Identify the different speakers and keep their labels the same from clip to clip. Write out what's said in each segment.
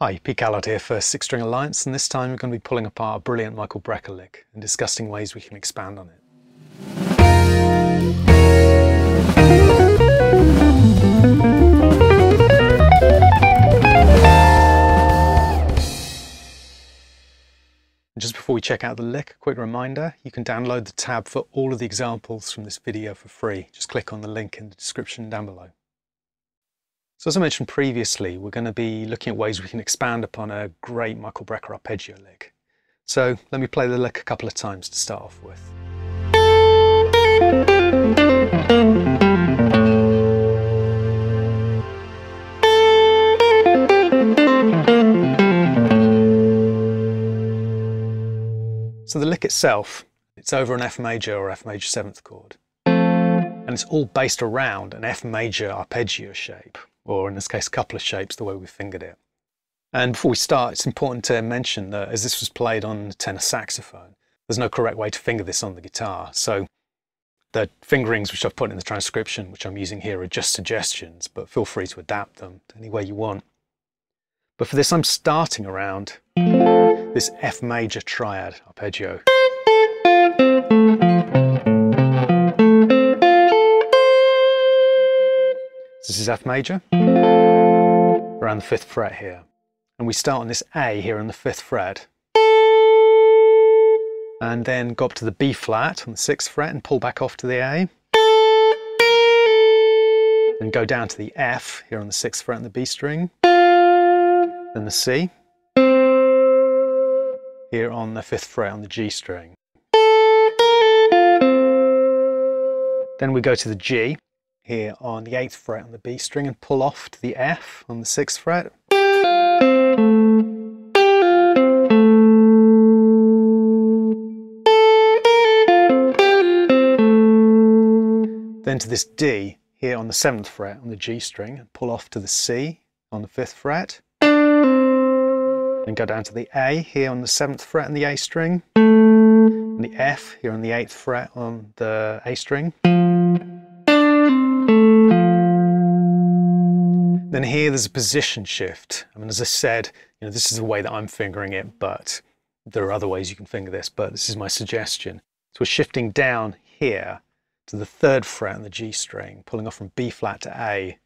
Speaker 1: Hi, Pete Callard here for Six String Alliance, and this time we're going to be pulling apart a brilliant Michael Brecker lick and discussing ways we can expand on it. just before we check out the lick, a quick reminder, you can download the tab for all of the examples from this video for free. Just click on the link in the description down below. So as I mentioned previously, we're going to be looking at ways we can expand upon a great Michael Brecker arpeggio lick. So let me play the lick a couple of times to start off with. So the lick itself, it's over an F major or F major seventh chord. And it's all based around an F major arpeggio shape or in this case, a couple of shapes the way we fingered it. And before we start, it's important to mention that as this was played on tenor saxophone, there's no correct way to finger this on the guitar. So the fingerings which I've put in the transcription, which I'm using here, are just suggestions, but feel free to adapt them any way you want. But for this, I'm starting around this F major triad arpeggio. This is F major, around the fifth fret here. And we start on this A here on the fifth fret. And then go up to the B flat on the sixth fret and pull back off to the A. Then go down to the F here on the sixth fret on the B string. Then the C. Here on the fifth fret on the G string. Then we go to the G here on the 8th fret on the B string and pull off to the F on the 6th fret. Then to this D here on the 7th fret on the G string and pull off to the C on the 5th fret. Then go down to the A here on the 7th fret on the A string. And the F here on the 8th fret on the A string. Then here there's a position shift. I mean, as I said, you know, this is the way that I'm fingering it, but there are other ways you can finger this, but this is my suggestion. So we're shifting down here to the third fret on the G string, pulling off from B flat to A.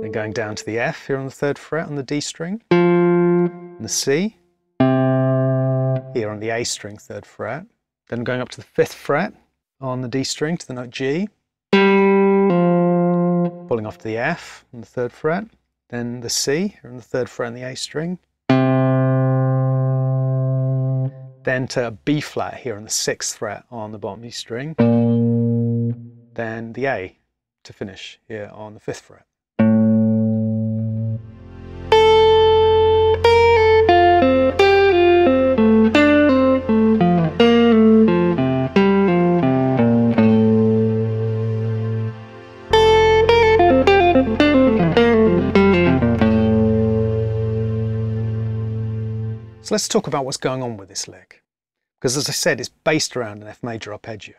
Speaker 1: Then going down to the F here on the third fret on the D string, and the C, here on the A string, third fret. Then going up to the fifth fret on the D string to the note G, pulling off to the F on the third fret, then the C on the third fret on the A string, then to B flat here on the sixth fret on the bottom E string, then the A to finish here on the fifth fret. So let's talk about what's going on with this lick. Because as I said, it's based around an F major arpeggio.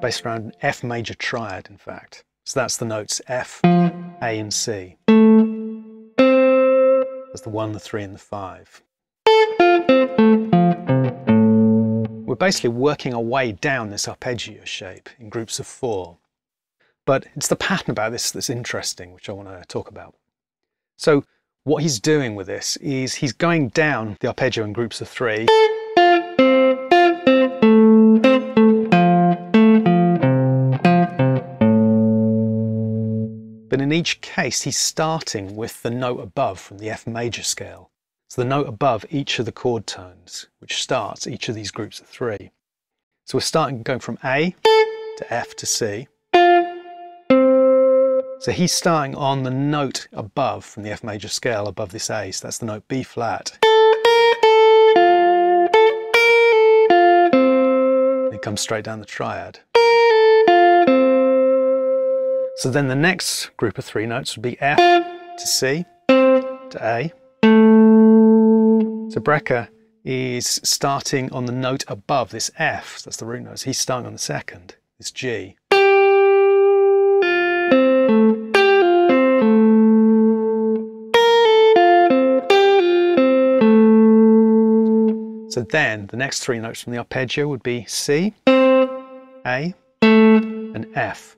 Speaker 1: Based around an F major triad, in fact. So that's the notes F, A and C. That's the one, the three and the five. We're basically working our way down this arpeggio shape in groups of four. But it's the pattern about this that's interesting, which I want to talk about. So what he's doing with this is he's going down the arpeggio in groups of three. But in each case, he's starting with the note above from the F major scale. So the note above each of the chord tones, which starts each of these groups of three. So we're starting going from A to F to C. So he's starting on the note above from the F major scale above this A, so that's the note B flat. It comes straight down the triad. So then the next group of three notes would be F to C to A. So Brecker is starting on the note above this F, so that's the root note. So he's starting on the second, this G. So then the next three notes from the arpeggio would be C, A, and F.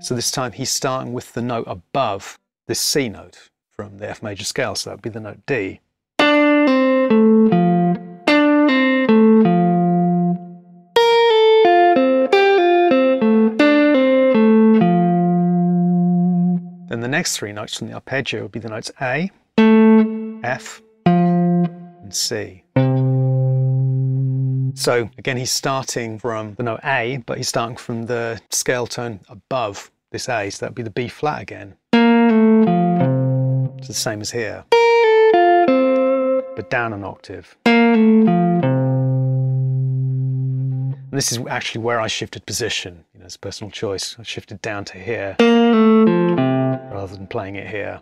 Speaker 1: So this time he's starting with the note above this C note from the F major scale, so that would be the note D. Then the next three notes from the arpeggio would be the notes A, F, and C. So again, he's starting from the note A, but he's starting from the scale tone above this A, so that'd be the B flat again. It's the same as here, but down an octave. And this is actually where I shifted position, you know, it's personal choice. I shifted down to here rather than playing it here.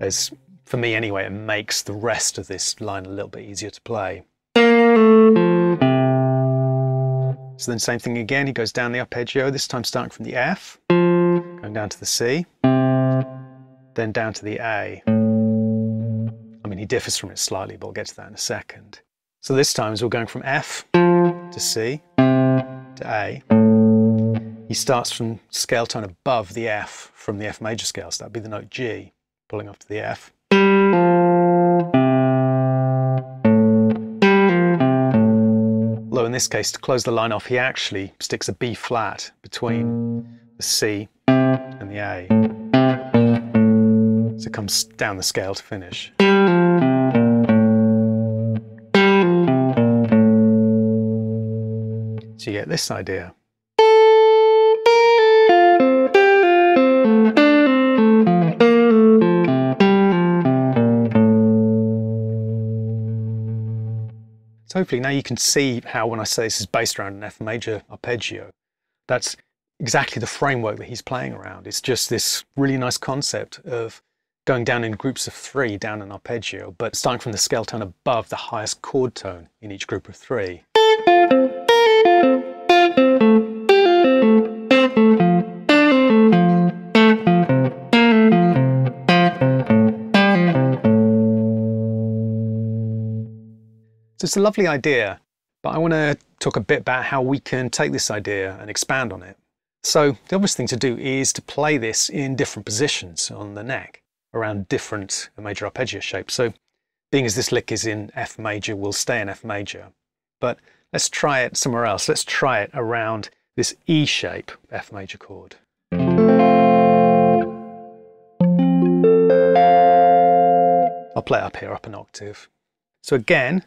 Speaker 1: As for me anyway, it makes the rest of this line a little bit easier to play. So then same thing again, he goes down the arpeggio, this time starting from the F, going down to the C, then down to the A. I mean, he differs from it slightly, but we'll get to that in a second. So this time as we're going from F to C to A, he starts from scale tone above the F from the F major scale, so that'd be the note G, pulling off to the F. Although in this case, to close the line off, he actually sticks a B flat between the C and the A. So it comes down the scale to finish. So you get this idea. Hopefully now you can see how when I say this is based around an F major arpeggio, that's exactly the framework that he's playing around. It's just this really nice concept of going down in groups of three down an arpeggio, but starting from the scale tone above the highest chord tone in each group of three. It's a lovely idea, but I want to talk a bit about how we can take this idea and expand on it. So the obvious thing to do is to play this in different positions on the neck around different major arpeggio shapes. So being as this lick is in F major, we'll stay in F major. But let's try it somewhere else. Let's try it around this E shape F major chord. I'll play it up here, up an octave. So again,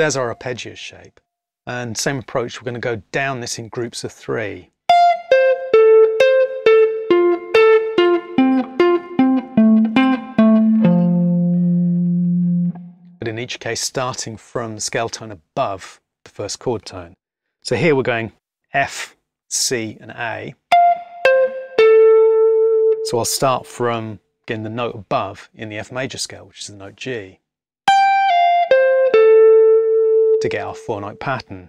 Speaker 1: there's our arpeggio shape. And same approach, we're going to go down this in groups of three. But in each case, starting from the scale tone above the first chord tone. So here we're going F, C, and A. So I'll start from, again, the note above in the F major scale, which is the note G to get our four note pattern.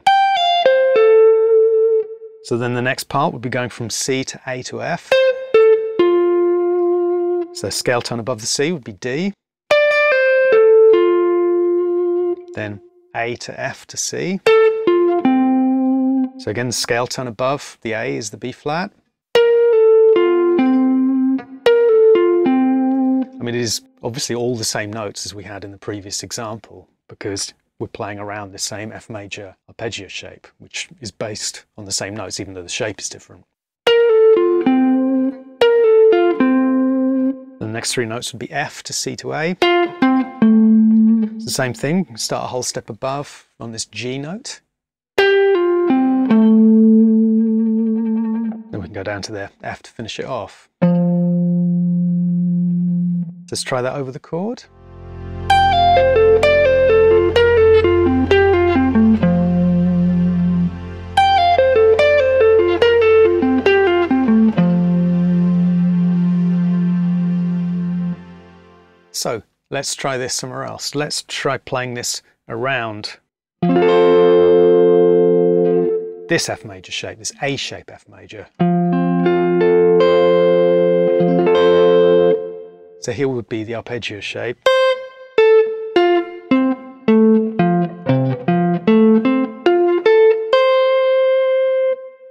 Speaker 1: So then the next part would be going from C to A to F. So scale tone above the C would be D. Then A to F to C. So again, the scale tone above the A is the B flat. I mean, it is obviously all the same notes as we had in the previous example because we're playing around the same F major arpeggio shape, which is based on the same notes, even though the shape is different. The next three notes would be F to C to A. It's the same thing, start a whole step above on this G note. Then we can go down to the F to finish it off. Let's try that over the chord. So let's try this somewhere else. Let's try playing this around this F major shape, this A shape F major. So here would be the arpeggio shape.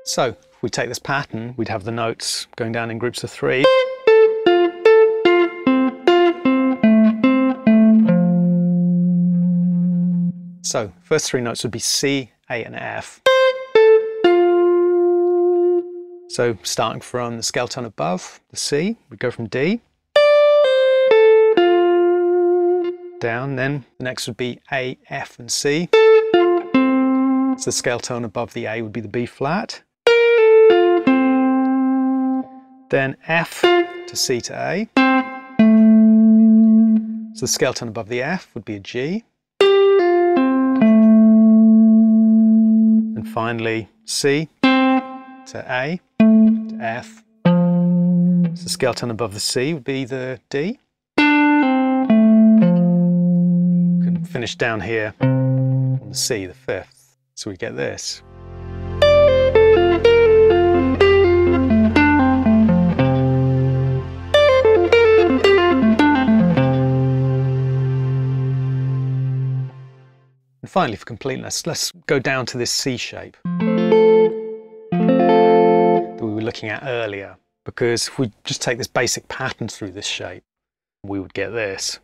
Speaker 1: So if we take this pattern, we'd have the notes going down in groups of three. So first three notes would be C, A and F. So starting from the scale tone above, the C, we go from D. Down, then the next would be A, F and C. So the scale tone above the A would be the B flat. Then F to C to A. So the scale tone above the F would be a G. And finally C to A to F. So the scale tone above the C would be the D. Can finish down here on the C, the fifth. So we get this. Finally, for completeness, let's go down to this C shape that we were looking at earlier. Because if we just take this basic pattern through this shape, we would get this.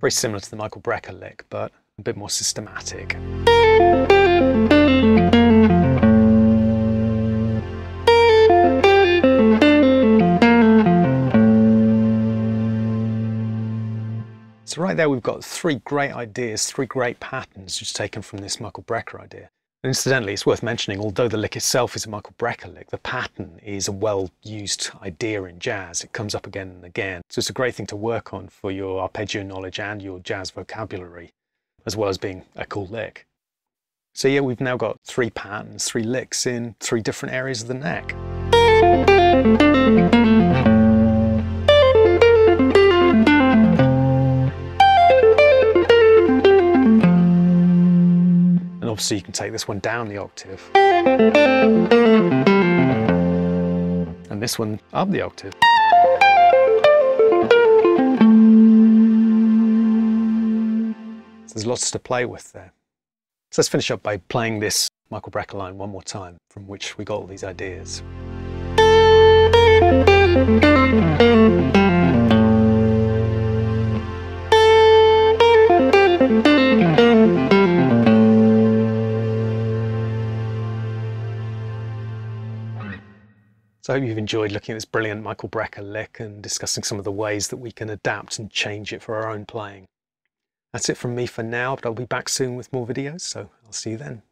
Speaker 1: Very similar to the Michael Brecker lick, but a bit more systematic. So right there we've got three great ideas, three great patterns just taken from this Michael Brecker idea. And incidentally, it's worth mentioning, although the lick itself is a Michael Brecker lick, the pattern is a well-used idea in jazz. It comes up again and again. So it's a great thing to work on for your arpeggio knowledge and your jazz vocabulary, as well as being a cool lick. So yeah, we've now got three patterns, three licks in three different areas of the neck. Obviously you can take this one down the octave. And this one up the octave. So there's lots to play with there. So let's finish up by playing this Michael Brecker line one more time, from which we got all these ideas. So I hope you've enjoyed looking at this brilliant Michael Brecker lick and discussing some of the ways that we can adapt and change it for our own playing. That's it from me for now, but I'll be back soon with more videos, so I'll see you then.